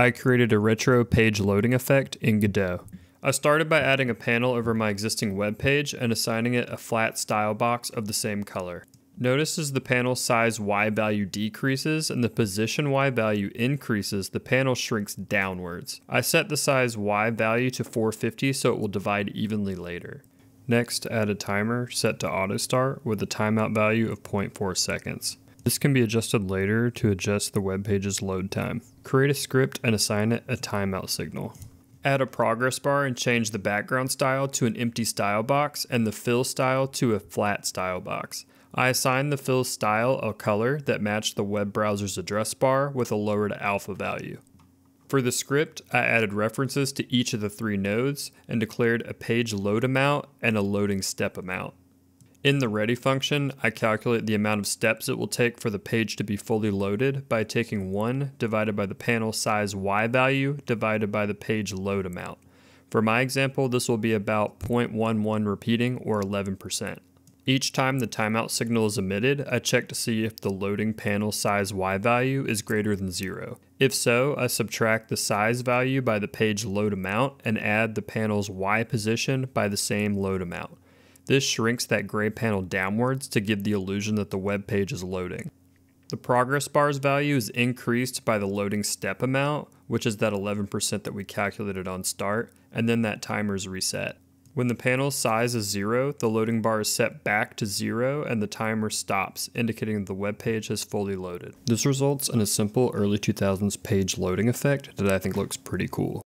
I created a retro page loading effect in Godot. I started by adding a panel over my existing web page and assigning it a flat style box of the same color. Notice as the panel size Y value decreases and the position Y value increases, the panel shrinks downwards. I set the size Y value to 450 so it will divide evenly later. Next, add a timer set to auto start with a timeout value of 0.4 seconds. This can be adjusted later to adjust the web page's load time. Create a script and assign it a timeout signal. Add a progress bar and change the background style to an empty style box and the fill style to a flat style box. I assigned the fill style a color that matched the web browser's address bar with a lowered alpha value. For the script, I added references to each of the three nodes and declared a page load amount and a loading step amount. In the ready function, I calculate the amount of steps it will take for the page to be fully loaded by taking 1 divided by the panel size Y value divided by the page load amount. For my example, this will be about 0.11 repeating or 11%. Each time the timeout signal is emitted, I check to see if the loading panel size Y value is greater than zero. If so, I subtract the size value by the page load amount and add the panel's Y position by the same load amount. This shrinks that gray panel downwards to give the illusion that the web page is loading. The progress bar's value is increased by the loading step amount, which is that 11% that we calculated on start, and then that timer is reset. When the panel's size is zero, the loading bar is set back to zero and the timer stops, indicating the web page has fully loaded. This results in a simple early 2000s page loading effect that I think looks pretty cool.